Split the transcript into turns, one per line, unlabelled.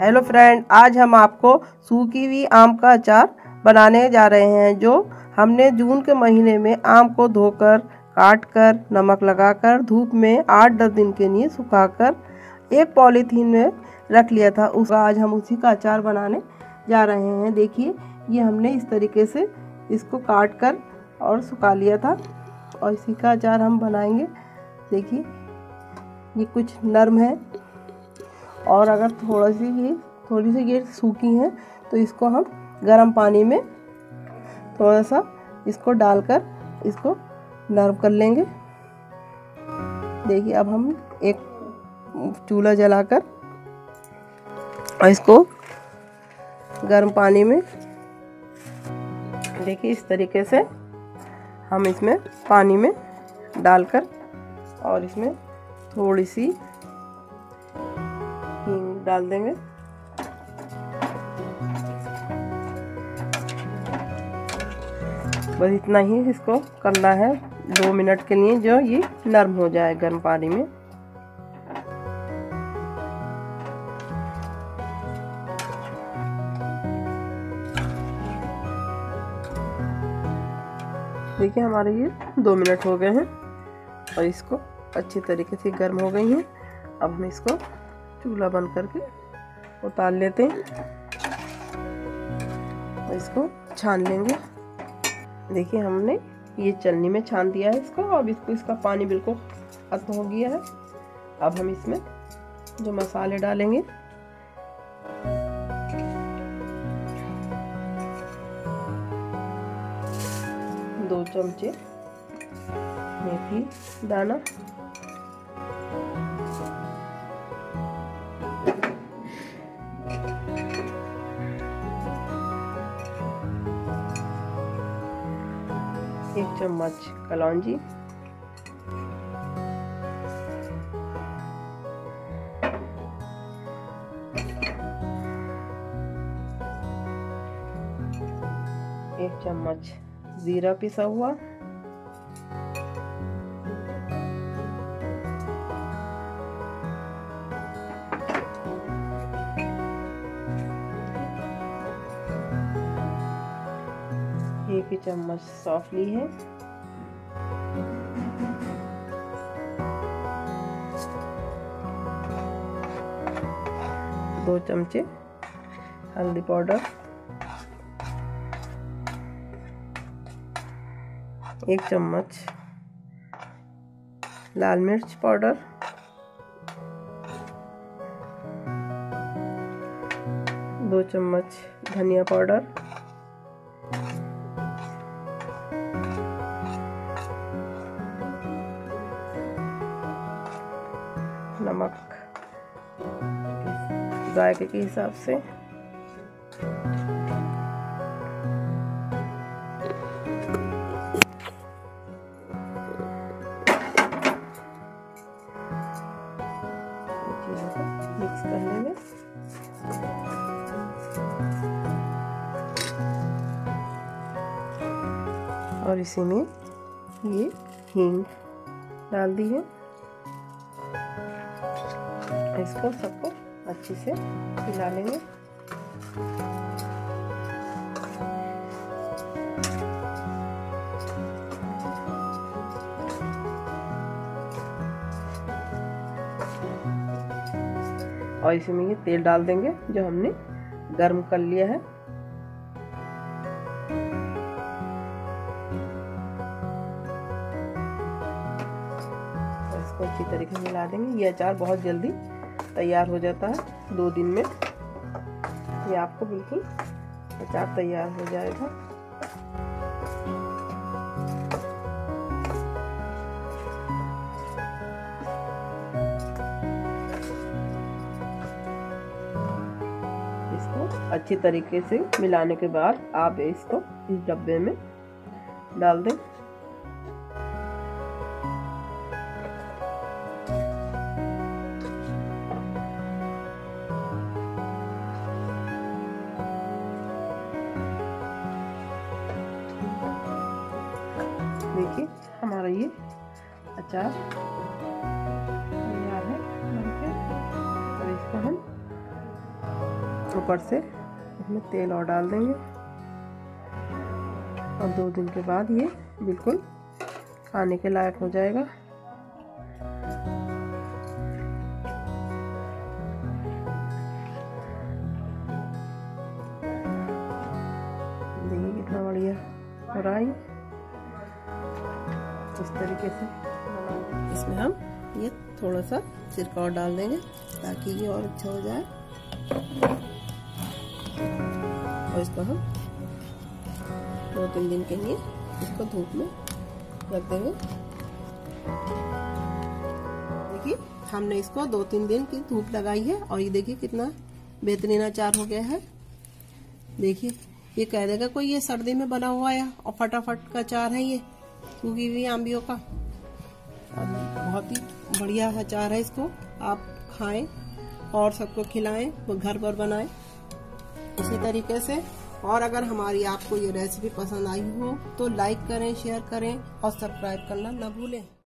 Hello friend, आज हम आपको सूखी हुई आम का अचार बनाने जा रहे हैं, जो हमने जून के महीने में आम को धोकर काट कर नमक लगाकर, धूप में आठ दस दिन के लिए सुखाकर एक पॉलीथीन में रख लिया था। उस आज हम उसी का अचार बनाने जा रहे हैं। देखिए, ये हमने इस तरीके से इसको काट कर और सुखा लिया था और इसी का अचार हम बनाएँगे। देखिए, ये कुछ नरम है। और अगर थोड़ा सी ये थोड़ी सी ये सूखी हैं तो इसको हम गर्म पानी में थोड़ा सा इसको डालकर इसको नरम कर लेंगे। देखिए, अब हम एक चूल्हा जलाकर और इसको गर्म पानी में, देखिए, इस तरीके से हम इसमें पानी में डालकर और इसमें थोड़ी सी डाल देंगे। बस इतना ही इसको करना है। दो मिनट के लिए जो ये नरम हो जाए गर्म पानी में। देखिए हमारे ये दो मिनट हो गए हैं और इसको अच्छी तरीके से गर्म हो गई हैं। अब हम इसको चूल्हा बंद करके उतार लेते हैं। और इसको छान लेंगे। देखिए, हमने ये चलनी में छान दिया है इसको। अब इसको, इसका पानी बिल्कुल खत्म हो गया है। अब हम इसमें जो मसाले डालेंगे। दो चमचे मेथी दाना। चम्मच कलौजी एक चम्मच जीरा पिसा हुआ। ही चम्मच सौंफ ली है। दो चमचे हल्दी पाउडर। एक चम्मच लाल मिर्च पाउडर। दो चम्मच धनिया पाउडर। नमक जायके के हिसाब से। मिक्स कर लेंगे। और इसी में ये हींग डाल दी है। इसको सबको अच्छे से मिला लेंगे। और इसी में ये तेल डाल देंगे, जो हमने गर्म कर लिया है। इसको अच्छी तरीके से मिला देंगे। ये अचार बहुत जल्दी तैयार हो जाता है दो दिन में। ये आपको बिल्कुल अचार तैयार हो जाएगा। इसको अच्छी तरीके से मिलाने के बाद आप इसको इस डब्बे में डाल दें। देखिए, हमारा ये अचार तैयार है। और इसको हम ऊपर से इसमें तेल और डाल देंगे। और दो दिन के बाद ये बिल्कुल खाने के लायक हो जाएगा। देखिए कितना बढ़िया रहा है इस तरीके से। इसमें हम ये थोड़ा सा सिरका और डाल देंगे ताकि ये और अच्छा हो जाए। और इसको हम दो तीन दिन के लिए इसको धूप में रख देंगे। देखिए, हमने इसको दो तीन दिन की धूप लगाई है और ये देखिए कितना बेहतरीन अचार हो गया है। देखिए, ये कह देगा कोई ये सर्दी में बना हुआ है और फटाफट का अचार है ये। सूखी हुई आम्बियों का। बहुत ही बढ़िया अचार है इसको। आप खाएँ और सबको खिलाएँ, वो घर पर बनाएँ। इसी तरीके से। और अगर हमारी आपको ये रेसिपी पसंद आई हो तो लाइक करें शेयर करें और सब्सक्राइब करना न भूलें।